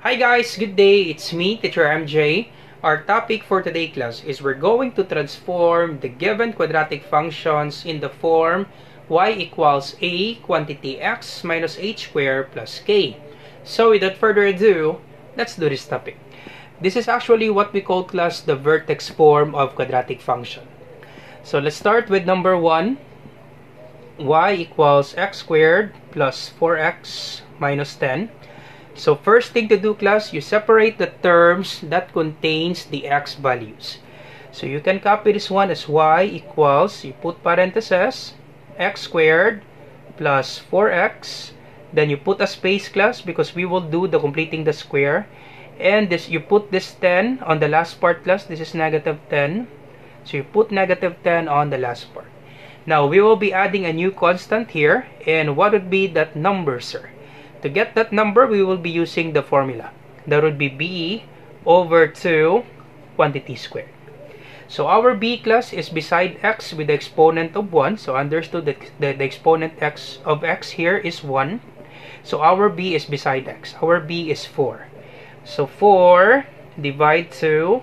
Hi guys, good day. It's me, Teacher MJ. Our topic for today class is we're going to transform the given quadratic functions in the form y equals a quantity x minus h squared plus k. So without further ado, let's do this topic. This is actually what we call class the vertex form of quadratic function. So let's start with number 1. y equals x squared plus 4x minus 10 so first thing to do class, you separate the terms that contains the x values. So you can copy this one as y equals, you put parentheses, x squared plus 4x. Then you put a space class because we will do the completing the square. And this you put this 10 on the last part class. This is negative 10. So you put negative 10 on the last part. Now we will be adding a new constant here. And what would be that number, sir? To get that number, we will be using the formula. That would be b over 2 quantity squared. So our b class is beside x with the exponent of 1. So understood that the, the exponent x of x here is 1. So our b is beside x. Our b is 4. So 4 divide 2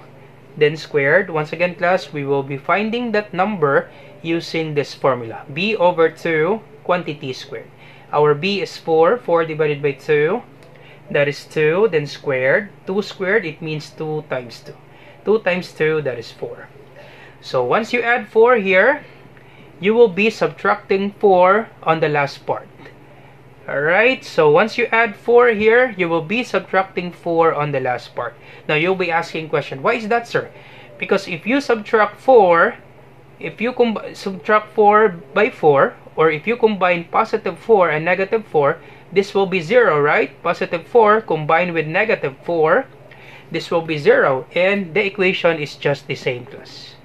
then squared. Once again class, we will be finding that number using this formula. b over 2 quantity squared. Our b is 4. 4 divided by 2. That is 2. Then squared. 2 squared, it means 2 times 2. 2 times 2, that is 4. So once you add 4 here, you will be subtracting 4 on the last part. Alright, so once you add 4 here, you will be subtracting 4 on the last part. Now you'll be asking question, why is that sir? Because if you subtract 4, if you subtract 4 by 4, or if you combine positive 4 and negative 4, this will be 0, right? Positive 4 combined with negative 4, this will be 0. And the equation is just the same class.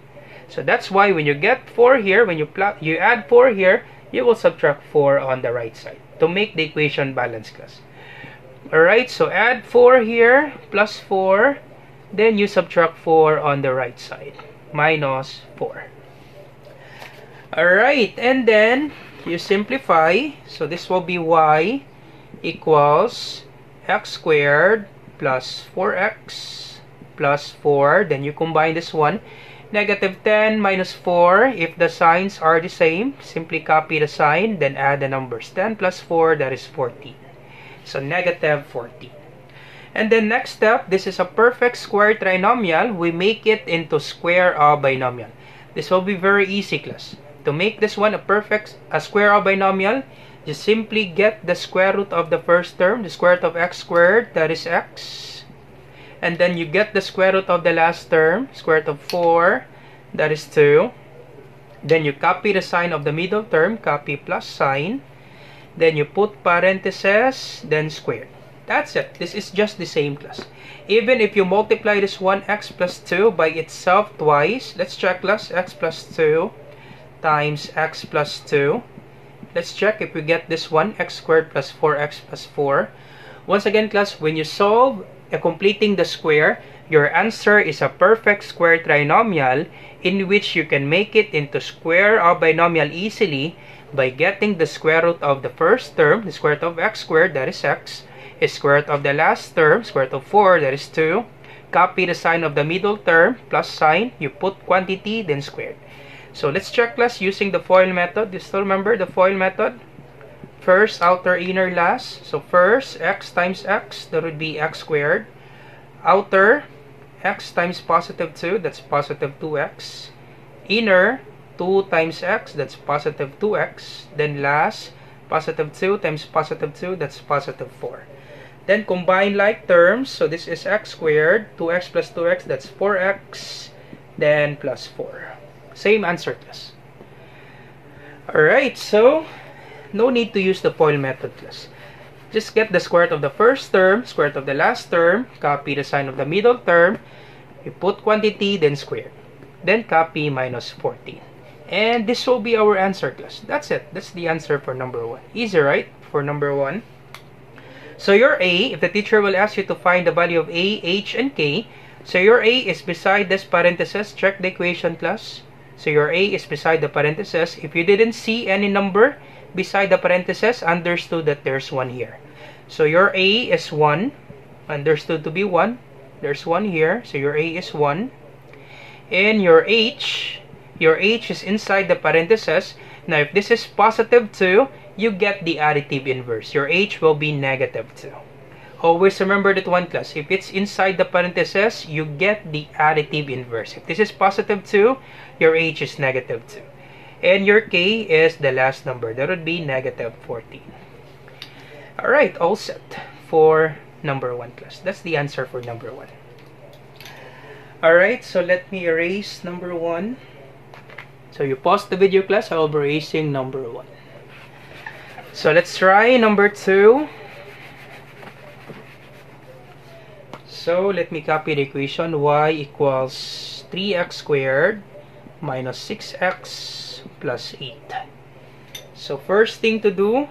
So that's why when you get 4 here, when you, you add 4 here, you will subtract 4 on the right side to make the equation balanced class. Alright, so add 4 here, plus 4, then you subtract 4 on the right side, minus 4. Alright, and then you simplify. So this will be y equals x squared plus 4x plus 4. Then you combine this one. Negative 10 minus 4. If the signs are the same, simply copy the sign, then add the numbers. 10 plus 4, that is 14. So negative 14. And then next step, this is a perfect square trinomial. We make it into square of binomial. This will be very easy class. To make this one a perfect a square of binomial, just simply get the square root of the first term, the square root of x squared, that is x. And then you get the square root of the last term, square root of 4, that is 2. Then you copy the sign of the middle term, copy plus sign. Then you put parentheses, then square. That's it. This is just the same class. Even if you multiply this 1x plus 2 by itself twice, let's check class, x plus 2 times x plus 2. Let's check if we get this one, x squared plus 4x plus 4. Once again, class, when you solve a completing the square, your answer is a perfect square trinomial in which you can make it into square of binomial easily by getting the square root of the first term, the square root of x squared, that is x, is square root of the last term, square root of 4, that is 2. Copy the sign of the middle term, plus sign, you put quantity, then squared. So let's check class using the FOIL method. You still remember the FOIL method? First, outer, inner, last. So first, x times x, that would be x squared. Outer, x times positive 2, that's positive 2x. Inner, 2 times x, that's positive 2x. Then last, positive 2 times positive 2, that's positive 4. Then combine like terms, so this is x squared, 2x plus 2x, that's 4x, then plus 4. Same answer class. Alright, so no need to use the FOIL method class. Just get the square root of the first term, square root of the last term, copy the sign of the middle term, you put quantity, then square. Then copy minus 14. And this will be our answer class. That's it. That's the answer for number 1. Easy, right? For number 1. So your A, if the teacher will ask you to find the value of A, H, and K, so your A is beside this parenthesis. Check the equation class. So your A is beside the parentheses. If you didn't see any number beside the parentheses, understood that there's one here. So your A is 1. understood to be 1. There's 1 here, so your A is 1. And your H, your H is inside the parentheses. Now, if this is positive 2, you get the additive inverse. Your H will be negative 2. Always remember that one class. If it's inside the parentheses, you get the additive inverse. If this is positive 2, your H is negative 2. And your K is the last number. That would be negative 14. Alright, all set for number 1 class. That's the answer for number 1. Alright, so let me erase number 1. So you pause the video class, I will be erasing number 1. So let's try number 2. So let me copy the equation y equals 3x squared minus 6x plus 8. So first thing to do,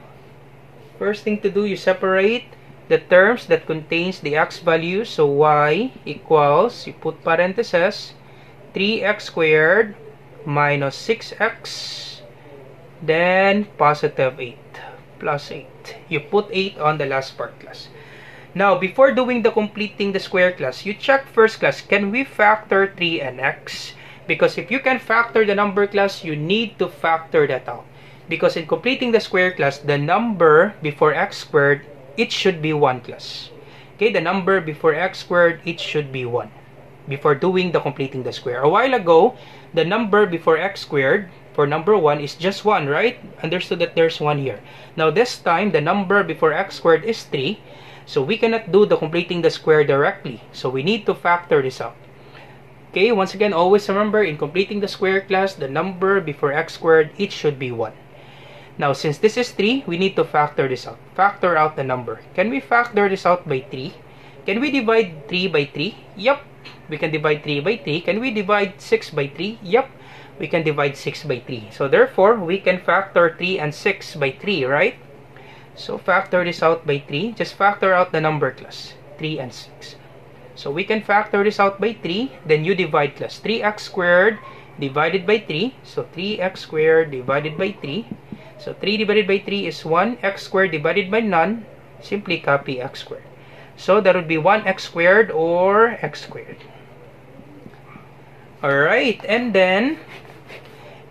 first thing to do, you separate the terms that contains the x value. So y equals, you put parentheses, 3x squared minus 6x, then positive 8 plus 8. You put 8 on the last part class. Now, before doing the completing the square class, you check first class, can we factor 3 and x? Because if you can factor the number class, you need to factor that out. Because in completing the square class, the number before x squared, it should be 1 class. Okay, the number before x squared, it should be 1. Before doing the completing the square. A while ago, the number before x squared, for number 1 is just 1, right? Understood that there's 1 here. Now, this time, the number before x squared is 3. So we cannot do the completing the square directly. So we need to factor this out. Okay, once again, always remember in completing the square class, the number before x squared, it should be 1. Now, since this is 3, we need to factor this out. Factor out the number. Can we factor this out by 3? Can we divide 3 by 3? Yep, we can divide 3 by 3. Can we divide 6 by 3? Yep, we can divide 6 by 3. So therefore, we can factor 3 and 6 by 3, right? So factor this out by 3. Just factor out the number class. 3 and 6. So we can factor this out by 3. Then you divide class. 3x squared divided by 3. So 3x squared divided by 3. So 3 divided by 3 is 1. x squared divided by none. Simply copy x squared. So that would be 1x squared or x squared. Alright, and then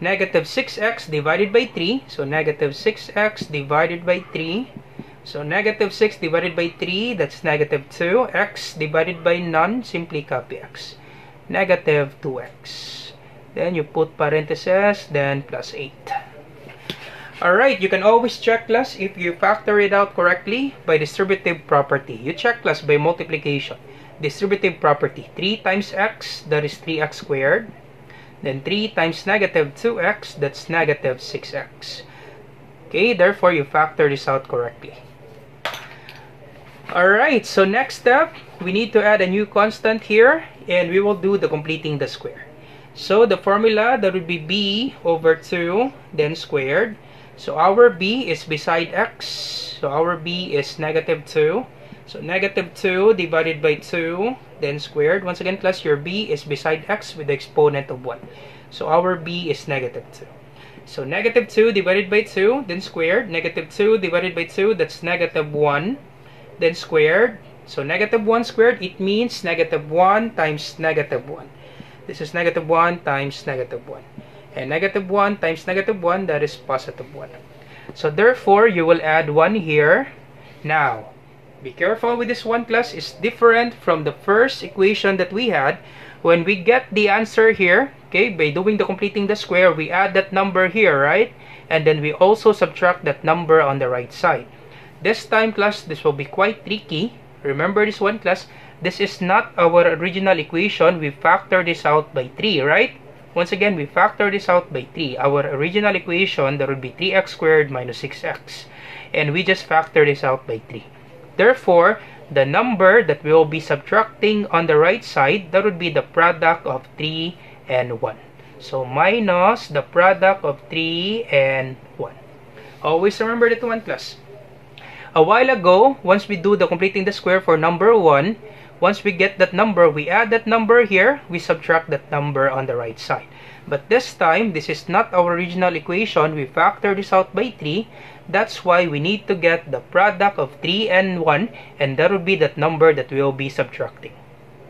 negative 6x divided by 3. So, negative 6x divided by 3. So, negative 6 divided by 3, that's negative 2. x divided by none, simply copy x. Negative 2x. Then, you put parentheses, then plus 8. Alright, you can always check plus if you factor it out correctly by distributive property. You check plus by multiplication. Distributive property. 3 times x, that is 3x squared. Then 3 times negative 2x, that's negative 6x. Okay, therefore you factor this out correctly. Alright, so next step, we need to add a new constant here, and we will do the completing the square. So the formula, that would be b over 2, then squared. So our b is beside x, so our b is negative 2. So negative 2 divided by 2, then squared. Once again, plus your b is beside x with the exponent of 1. So our b is negative 2. So negative 2 divided by 2, then squared. Negative 2 divided by 2, that's negative 1, then squared. So negative 1 squared, it means negative 1 times negative 1. This is negative 1 times negative 1. And negative 1 times negative 1, that is positive 1. So therefore, you will add 1 here. Now, be careful with this one plus. It's different from the first equation that we had. When we get the answer here, okay, by doing the completing the square, we add that number here, right? And then we also subtract that number on the right side. This time class, this will be quite tricky. Remember this one class, this is not our original equation. We factor this out by 3, right? Once again, we factor this out by 3. Our original equation, that would be 3x squared minus 6x. And we just factor this out by 3. Therefore, the number that we will be subtracting on the right side, that would be the product of 3 and 1. So, minus the product of 3 and 1. Always remember that one class. A while ago, once we do the completing the square for number 1, once we get that number, we add that number here, we subtract that number on the right side. But this time, this is not our original equation. We factor this out by 3. That's why we need to get the product of 3 and 1 and that will be that number that we will be subtracting.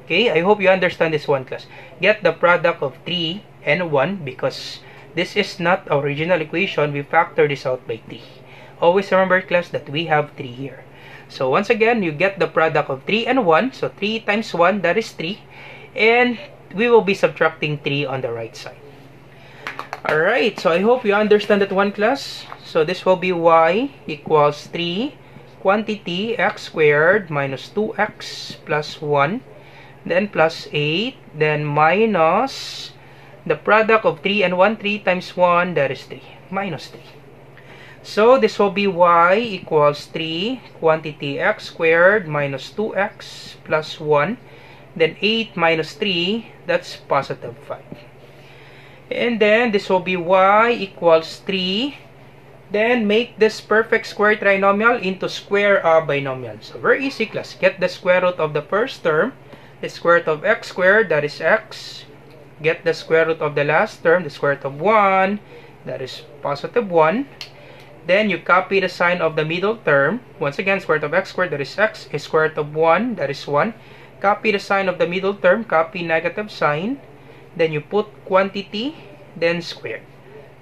Okay, I hope you understand this one class. Get the product of 3 and 1 because this is not our original equation. We factor this out by 3. Always remember class that we have 3 here. So once again, you get the product of 3 and 1. So 3 times 1, that is 3. And we will be subtracting 3 on the right side. Alright, so I hope you understand that one class. So this will be y equals 3 quantity x squared minus 2x plus 1 then plus 8 then minus the product of 3 and 1 3 times 1 that is 3 minus 3 so this will be y equals 3 quantity x squared minus 2x plus 1 then 8 minus 3 that's positive 5 and then this will be y equals 3 then make this perfect square trinomial into square of binomial. So very easy class. Get the square root of the first term the square root of x squared that is x. Get the square root of the last term the square root of 1 that is positive 1 then you copy the sign of the middle term. Once again square root of x squared that is x. Is square root of 1 that is 1 copy the sign of the middle term, copy negative sign, then you put quantity, then square,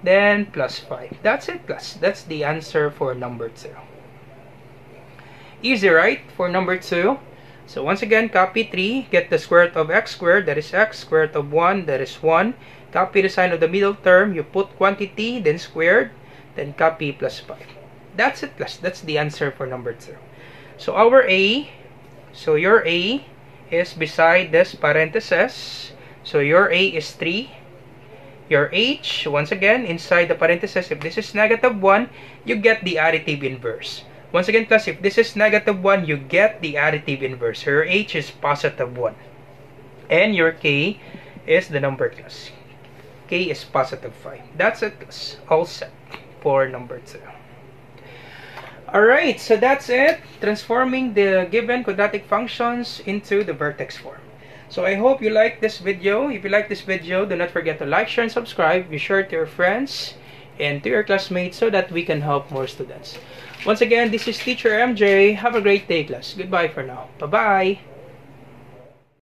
then plus 5. That's it, plus. That's the answer for number 2. Easy, right? For number 2. So once again, copy 3, get the square root of x squared, that is x, square root of 1, that is 1. Copy the sign of the middle term, you put quantity, then squared, then copy plus 5. That's it, plus. That's the answer for number 2. So our A, so your A is beside this parenthesis. So your A is 3. Your H, once again, inside the parenthesis, if this is negative 1, you get the additive inverse. Once again, class, if this is negative 1, you get the additive inverse. So your H is positive 1. And your K is the number class. K is positive 5. That's it, class. All set for number 2. Alright, so that's it. Transforming the given quadratic functions into the vertex form. So I hope you like this video. If you like this video, do not forget to like, share, and subscribe. Be sure to your friends and to your classmates so that we can help more students. Once again, this is Teacher MJ. Have a great day, class. Goodbye for now. Bye-bye.